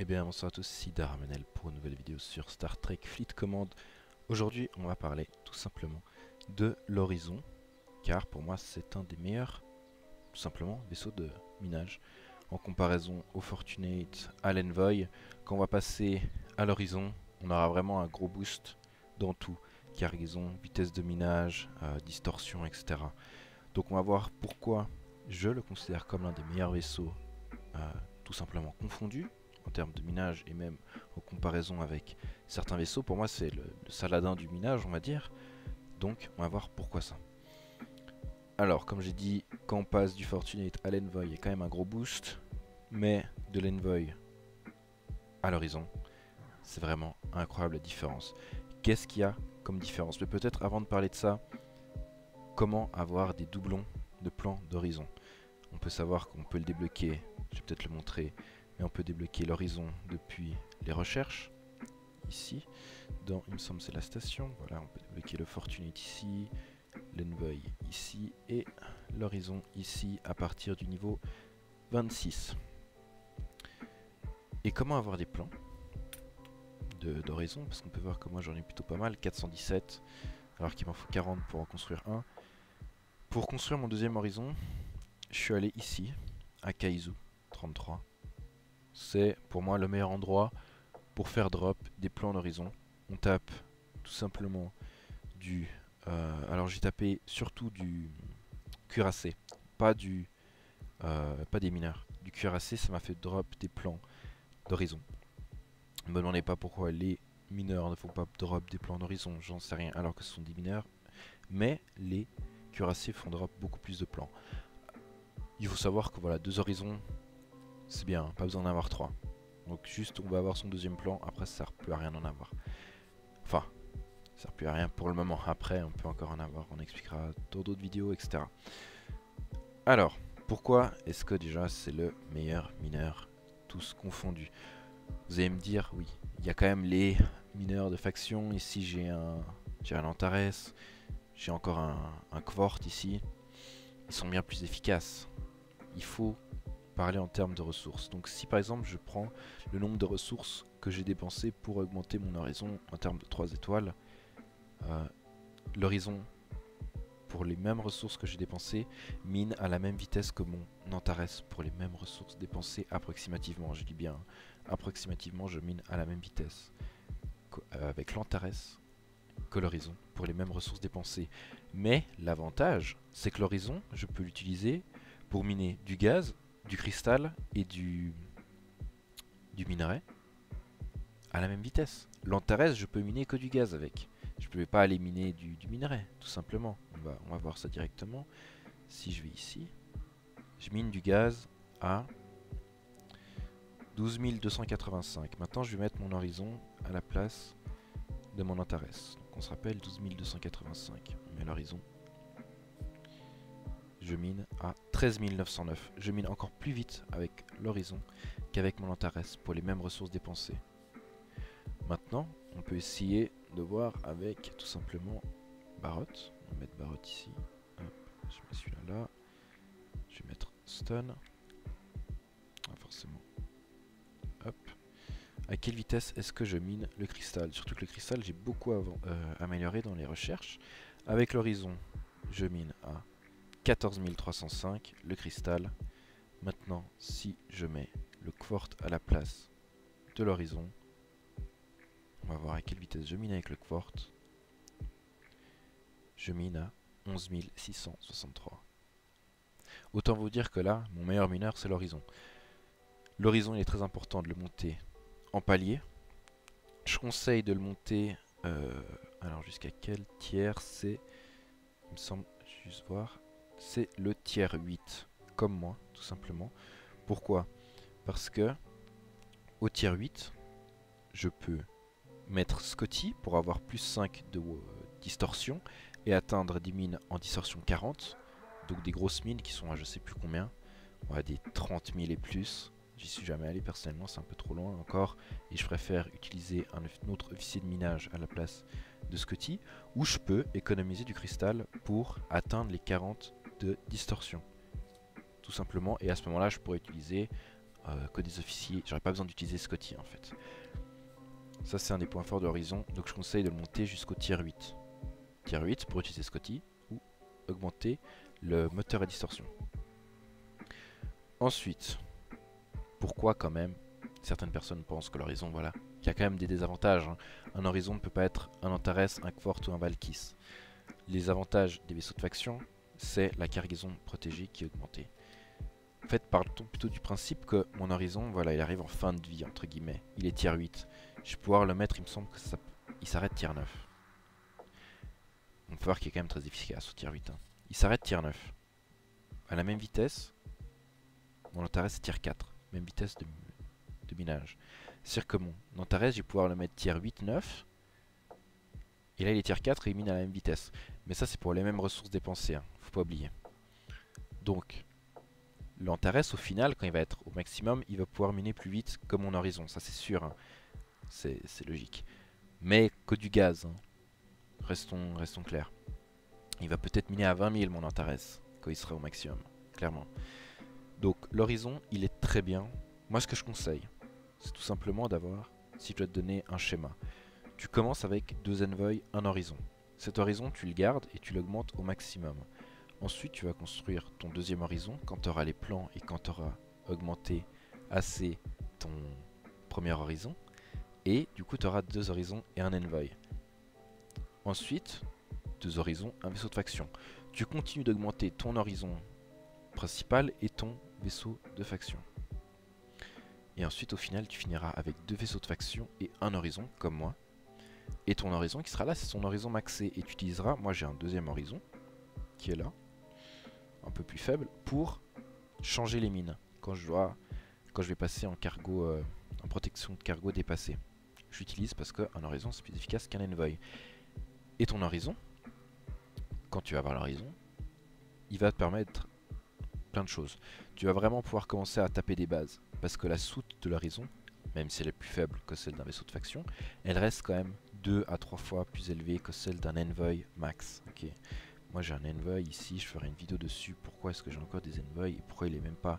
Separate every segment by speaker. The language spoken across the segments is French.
Speaker 1: Eh bien bonsoir à tous, ici Daramenel pour une nouvelle vidéo sur Star Trek Fleet Command. Aujourd'hui on va parler tout simplement de l'Horizon, car pour moi c'est un des meilleurs, simplement, vaisseaux de minage. En comparaison au Fortunate, à l'Envoy, quand on va passer à l'Horizon, on aura vraiment un gros boost dans tout. Cargaison, vitesse de minage, euh, distorsion, etc. Donc on va voir pourquoi je le considère comme l'un des meilleurs vaisseaux euh, tout simplement confondus en termes de minage et même en comparaison avec certains vaisseaux. Pour moi, c'est le, saladin du minage, on va dire. Donc, on va voir pourquoi ça. Alors, comme j'ai dit, quand on passe du Fortunate à l'Envoy, il y a quand même un gros boost. Mais de l'Envoy à l'horizon, c'est vraiment incroyable la différence. Qu'est-ce qu'il y a comme différence? Mais peut-être avant de parler de ça, comment avoir des doublons de plans d'horizon? On peut savoir qu'on peut le débloquer, je vais peut-être le montrer, mais on peut débloquer l'horizon depuis les recherches, ici. Dans, il me semble, c'est la station. Voilà, on peut débloquer le Fortunate ici, l'Envoy ici, et l'horizon ici, à partir du niveau 26. Et comment avoir des plans d'horizon? Parce qu'on peut voir que moi j'en ai plutôt pas mal, 417, alors qu'il m'en faut 40 pour en construire un. Pour construire mon deuxième horizon, je suis allé ici, à Kaizu 33 c'est pour moi le meilleur endroit pour faire drop des plans d'horizon. On tape tout simplement du... Euh, alors j'ai tapé surtout du cuirassé, pas du... Euh, pas des mineurs. Du cuirassé, ça m'a fait drop des plans d'horizon. Ne me demandez pas pourquoi les mineurs ne font pas drop des plans d'horizon, j'en sais rien, alors que ce sont des mineurs. Mais les cuirassés font drop beaucoup plus de plans. Il faut savoir que voilà, deux horizons, c'est bien, pas besoin d'en avoir trois. Donc juste on va avoir son deuxième plan, après ça sert plus à rien d'en avoir. Enfin, ça sert plus à rien pour le moment, après on peut encore en avoir, on expliquera dans d'autres vidéos, etc. Alors, pourquoi est-ce que déjà c'est le meilleur mineur, tous confondus? Vous allez me dire, oui, il y a quand même les mineurs de faction, ici j'ai un, j'ai un Antares, j'ai encore un, un ici, ils sont bien plus efficaces. Il faut parler en termes de ressources. Donc si par exemple je prends le nombre de ressources que j'ai dépensé pour augmenter mon horizon en termes de 3 étoiles, euh, l'horizon pour les mêmes ressources que j'ai dépensées mine à la même vitesse que mon Antares pour les mêmes ressources dépensées approximativement. Je dis bien approximativement je mine à la même vitesse euh, avec l'Antares que l'horizon pour les mêmes ressources dépensées. Mais l'avantage c'est que l'horizon je peux l'utiliser pour miner du gaz du cristal et du, minerai à la même vitesse. L'Antares, je peux miner que du gaz avec. Je ne peux pas aller miner du, minerai, tout simplement. On va, voir ça directement. Si je vais ici, je mine du gaz à 12 285. Maintenant, je vais mettre mon horizon à la place de mon Antares. On se rappelle 12 285. On met l'horizon je mine à 13 909. Je mine encore plus vite avec l'horizon qu'avec mon Antares pour les mêmes ressources dépensées. Maintenant, on peut essayer de voir avec tout simplement Barot. On va mettre Barot ici. je mets celui-là là. Je vais mettre Stun. Ah, forcément. Hop. À quelle vitesse est-ce que je mine le cristal? Surtout que le cristal, j'ai beaucoup euh, amélioré dans les recherches. Avec l'horizon, je mine à 14 305, le cristal. Maintenant, si je mets le Quart à la place de l'horizon, on va voir à quelle vitesse je mine avec le Quart. Je mine à 11 663. Autant vous dire que là, mon meilleur mineur, c'est l'horizon. L'horizon, il est très important de le monter en palier. Je conseille de le monter... Euh, alors, jusqu'à quel tiers c'est... Il me semble... Juste voir c'est le tiers 8, comme moi, tout simplement. Pourquoi? Parce que au tiers 8, je peux mettre Scotty pour avoir plus 5 de euh, distorsion et atteindre des mines en distorsion 40. Donc des grosses mines qui sont à je sais plus combien. On des 30 000 et plus. J'y suis jamais allé personnellement, c'est un peu trop loin encore. Et je préfère utiliser un autre officier de minage à la place de Scotty. Ou je peux économiser du cristal pour atteindre les 40 de distorsion. Tout simplement. Et à ce moment-là, je pourrais utiliser euh, que des officiers. J'aurais pas besoin d'utiliser Scotty en fait. Ça c'est un des points forts de Horizon, donc je conseille de le monter jusqu'au tier 8. Tier 8 pour utiliser Scotty ou augmenter le moteur à distorsion. Ensuite, pourquoi quand même certaines personnes pensent que l'horizon, voilà, il y a quand même des désavantages. Hein. Un horizon ne peut pas être un Antares, un Kvort ou un Valkis. Les avantages des vaisseaux de faction, c'est la cargaison protégée qui est augmentée. En fait, parle-t-on plutôt du principe que mon horizon, voilà, il arrive en fin de vie, entre guillemets. Il est tier 8. Je vais pouvoir le mettre, il me semble que ça, il s'arrête tier 9. On peut voir qu'il est quand même très efficace au tier 8. Hein. Il s'arrête tier 9. À la même vitesse, mon Antares est tier 4. Même vitesse de, de minage. C'est-à-dire que mon Antares, je vais pouvoir le mettre tier 8, 9. Et là, il est tier 4 et il mine à la même vitesse. Mais ça, c'est pour les mêmes ressources dépensées. Hein. Faut pas oublier. Donc, l'Antares, au final, quand il va être au maximum, il va pouvoir miner plus vite que mon horizon. Ça, c'est sûr. Hein. C'est logique. Mais que du gaz. Hein. Restons, restons clairs. Il va peut-être miner à 20 000, mon Antares, quand il sera au maximum. Clairement. Donc, l'horizon, il est très bien. Moi, ce que je conseille, c'est tout simplement d'avoir, si je dois te donner un schéma, tu commences avec deux envoys, un horizon. Cet horizon, tu le gardes et tu l'augmentes au maximum. Ensuite, tu vas construire ton deuxième horizon quand tu auras les plans et quand tu auras augmenté assez ton premier horizon. Et du coup, tu auras deux horizons et un envoy. Ensuite, deux horizons, un vaisseau de faction. Tu continues d'augmenter ton horizon principal et ton vaisseau de faction. Et ensuite, au final, tu finiras avec deux vaisseaux de faction et un horizon, comme moi. Et ton horizon qui sera là, c'est son horizon maxé. Et tu utiliseras, moi j'ai un deuxième horizon, qui est là, un peu plus faible, pour changer les mines. Quand je dois, quand je vais passer en cargo, euh, en protection de cargo dépassé. J'utilise parce qu'un horizon c'est plus efficace qu'un envoy. Et ton horizon, quand tu vas avoir l'horizon, il va te permettre plein de choses. Tu vas vraiment pouvoir commencer à taper des bases. Parce que la soute de l'horizon, même si elle est plus faible que celle d'un vaisseau de faction, elle reste quand même 2 à 3 fois plus élevée que celle d'un envoy max. Moi j'ai un envoy ici, je ferai une vidéo dessus. Pourquoi est-ce que j'ai encore des envoys et pourquoi il est même pas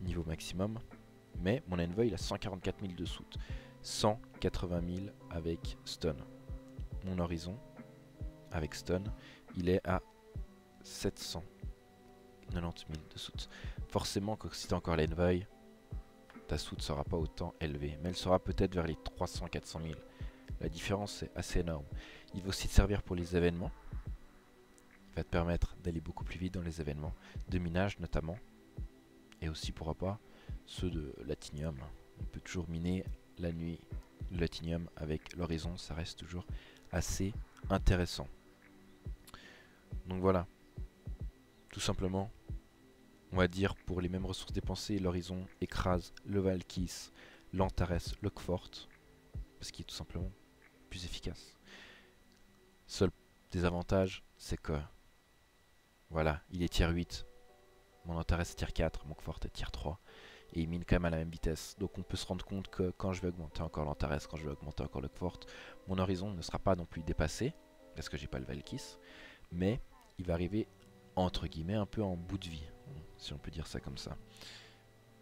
Speaker 1: niveau maximum. Mais mon envoy il a 144 000 de soute. 180 000 avec stun. Mon horizon avec stun, il est à 700 90 000 de soute. Forcément que si t'as encore l'envoy, ta soute sera pas autant élevée, mais elle sera peut-être vers les 300-400 000. La différence est assez énorme. Il va aussi te servir pour les événements. Il va te permettre d'aller beaucoup plus vite dans les événements, de minage notamment, et aussi pourra pas ceux de latinium. On peut toujours miner la nuit le latinium avec l'horizon, ça reste toujours assez intéressant. Donc voilà, tout simplement, on va dire pour les mêmes ressources dépensées, l'horizon écrase le Valkis, l'Antares, le parce qu'il est tout simplement efficace. Seul désavantage, c'est que, voilà, il est tier 8, mon Antares est tier 4, mon Kfort est tier 3, et il mine quand même à la même vitesse. Donc on peut se rendre compte que quand je vais augmenter encore l'Antares, quand je vais augmenter encore le Kfort, mon horizon ne sera pas non plus dépassé, parce que j'ai pas le Valkis, mais il va arriver entre guillemets un peu en bout de vie, si on peut dire ça comme ça.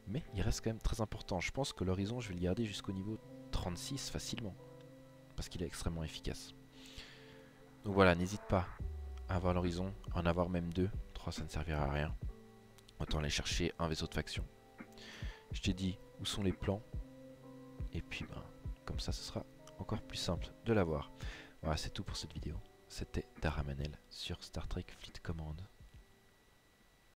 Speaker 1: Mais il reste quand même très important. Je pense que l'horizon, je vais le garder jusqu'au niveau 36 facilement, parce qu'il est extrêmement efficace. Donc voilà, n'hésite pas à avoir l'horizon, en avoir même deux. Trois, ça ne servira à rien. Autant aller chercher un vaisseau de faction. Je t'ai dit où sont les plans. Et puis, ben, comme ça, ce sera encore plus simple de l'avoir. Voilà, c'est tout pour cette vidéo. C'était Daramanel sur Star Trek Fleet Command.